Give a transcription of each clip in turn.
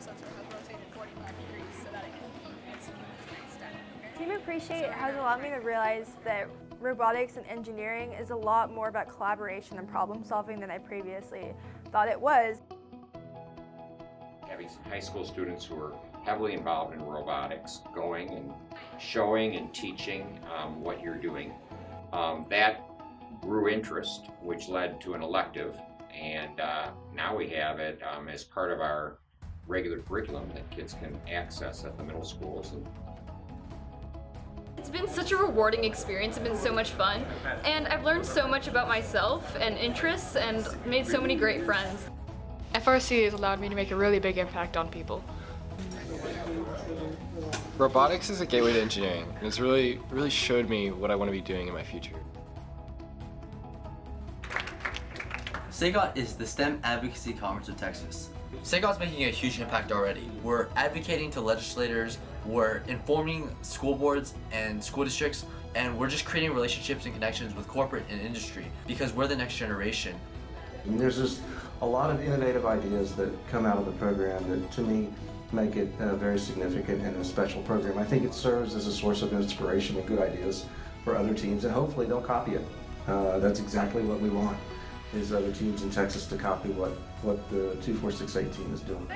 sensor has rotated 45 degrees so that it can execute the static. Team Appreciate has allowed me to realize that robotics and engineering is a lot more about collaboration and problem solving than I previously thought it was. Having some high school students who are heavily involved in robotics going and showing and teaching um, what you're doing, um, that grew interest, which led to an elective, and uh, now we have it um, as part of our regular curriculum that kids can access at the middle schools. And it's been such a rewarding experience, it's been so much fun, and I've learned so much about myself and interests and made so many great friends. FRC has allowed me to make a really big impact on people. Robotics is a gateway to engineering, and it's really, really showed me what I want to be doing in my future. SACOT is the STEM Advocacy Conference of Texas. SACOT's making a huge impact already. We're advocating to legislators, we're informing school boards and school districts, and we're just creating relationships and connections with corporate and industry because we're the next generation. And there's just a lot of innovative ideas that come out of the program that to me make it uh, very significant and a special program. I think it serves as a source of inspiration and good ideas for other teams and hopefully they'll copy it. Uh, that's exactly what we want is other teams in Texas to copy what, what the 2468 team is doing.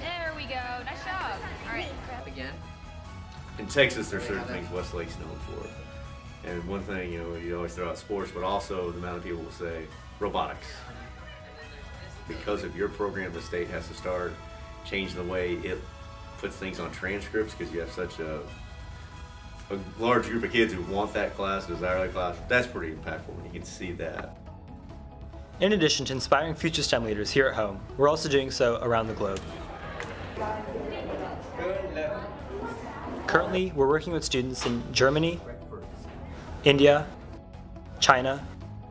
There we go. Nice job. All right. Again? In Texas, there's oh, certain things Westlake's known for. And one thing, you know, you always throw out sports, but also the amount of people will say robotics. Because of your program, the state has to start changing the way it puts things on transcripts because you have such a a large group of kids who want that class, desire that class, that's pretty impactful when you can see that. In addition to inspiring future STEM leaders here at home, we're also doing so around the globe. Currently, we're working with students in Germany, India, China,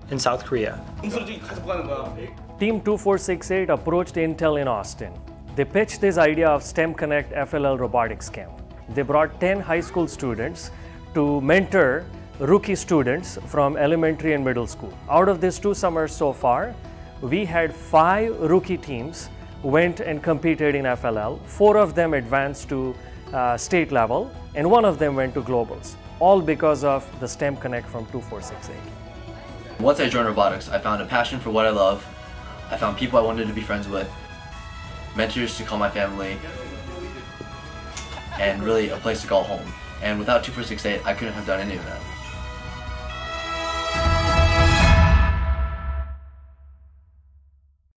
and South Korea. Team 2468 approached Intel in Austin. They pitched this idea of STEM Connect FLL Robotics Camp. They brought 10 high school students to mentor rookie students from elementary and middle school. Out of these two summers so far, we had five rookie teams went and competed in FLL. Four of them advanced to uh, state level and one of them went to globals, all because of the STEM Connect from 2468. Once I joined robotics, I found a passion for what I love. I found people I wanted to be friends with, mentors to call my family, and really a place to call home. And without 2468, I couldn't have done any of that.